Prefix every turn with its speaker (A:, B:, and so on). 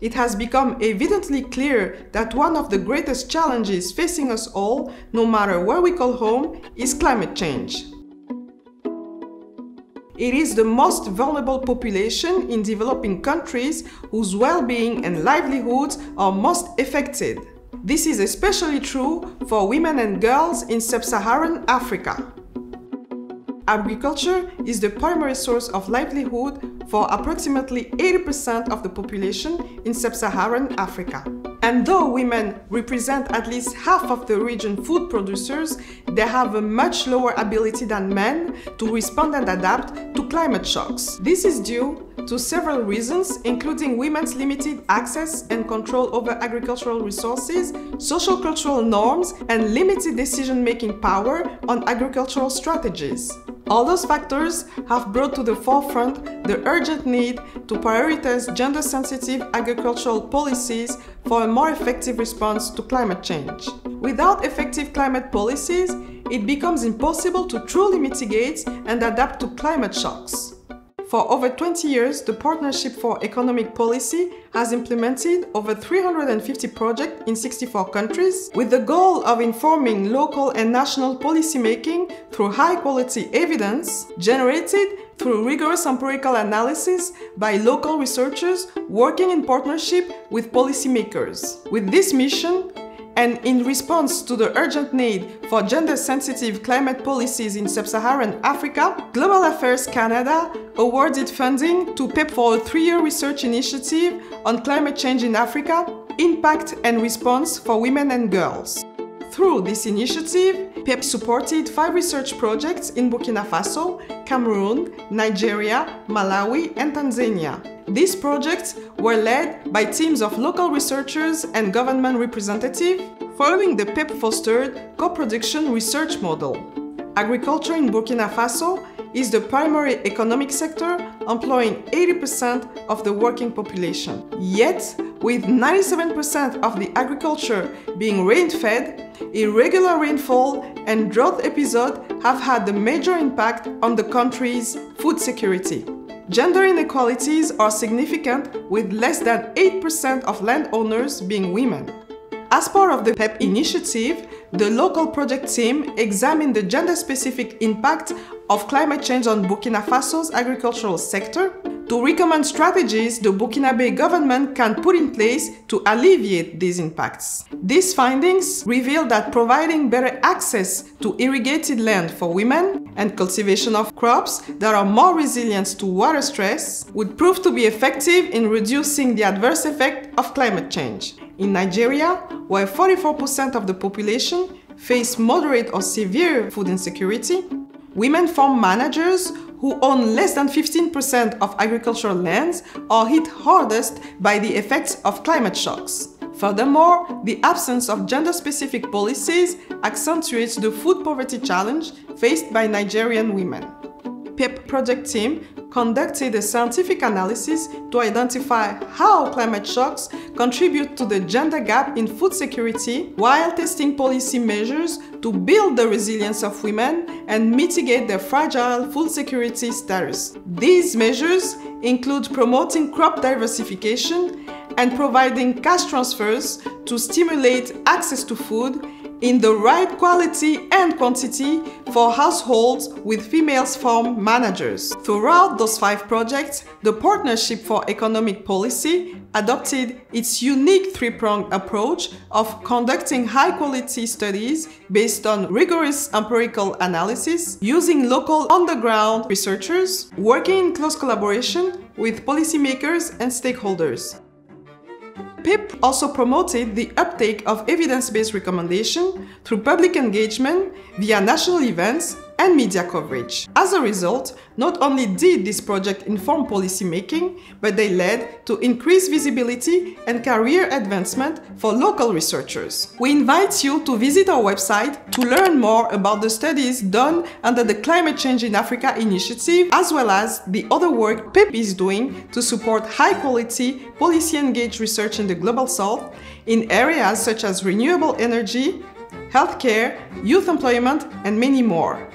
A: it has become evidently clear that one of the greatest challenges facing us all, no matter where we call home, is climate change. It is the most vulnerable population in developing countries whose well-being and livelihoods are most affected. This is especially true for women and girls in sub-Saharan Africa. Agriculture is the primary source of livelihood for approximately 80% of the population in sub-Saharan Africa. And though women represent at least half of the region food producers, they have a much lower ability than men to respond and adapt climate shocks. This is due to several reasons, including women's limited access and control over agricultural resources, social cultural norms, and limited decision-making power on agricultural strategies. All those factors have brought to the forefront the urgent need to prioritize gender-sensitive agricultural policies for a more effective response to climate change. Without effective climate policies, it becomes impossible to truly mitigate and adapt to climate shocks. For over 20 years, the Partnership for Economic Policy has implemented over 350 projects in 64 countries with the goal of informing local and national policymaking through high-quality evidence generated through rigorous empirical analysis by local researchers working in partnership with policymakers. With this mission, and in response to the urgent need for gender-sensitive climate policies in sub-Saharan Africa, Global Affairs Canada awarded funding to PEP for a three-year research initiative on climate change in Africa, impact and response for women and girls. Through this initiative, PEP supported five research projects in Burkina Faso, Cameroon, Nigeria, Malawi, and Tanzania. These projects were led by teams of local researchers and government representatives, following the PEP fostered co-production research model. Agriculture in Burkina Faso is the primary economic sector, employing 80% of the working population. Yet, with 97% of the agriculture being rain-fed, irregular rainfall and drought episodes have had a major impact on the country's food security. Gender inequalities are significant with less than 8% of landowners being women. As part of the PEP initiative, the local project team examined the gender-specific impact of climate change on Burkina Faso's agricultural sector to recommend strategies the Burkinabe government can put in place to alleviate these impacts. These findings reveal that providing better access to irrigated land for women and cultivation of crops that are more resilient to water stress would prove to be effective in reducing the adverse effect of climate change. In Nigeria, where 44% of the population face moderate or severe food insecurity, women farm managers who own less than 15% of agricultural lands are hit hardest by the effects of climate shocks. Furthermore, the absence of gender-specific policies accentuates the food poverty challenge faced by Nigerian women. PEP project team conducted a scientific analysis to identify how climate shocks contribute to the gender gap in food security while testing policy measures to build the resilience of women and mitigate their fragile food security status. These measures include promoting crop diversification and providing cash transfers to stimulate access to food in the right quality and quantity for households with female farm managers. Throughout those five projects, the Partnership for Economic Policy adopted its unique three-pronged approach of conducting high-quality studies based on rigorous empirical analysis, using local on-the-ground researchers, working in close collaboration with policymakers and stakeholders. PEP also promoted the uptake of evidence-based recommendation through public engagement via national events and media coverage. As a result, not only did this project inform policymaking, but they led to increased visibility and career advancement for local researchers. We invite you to visit our website to learn more about the studies done under the Climate Change in Africa initiative, as well as the other work PEP is doing to support high-quality, policy-engaged research in the Global South in areas such as renewable energy, healthcare, youth employment, and many more.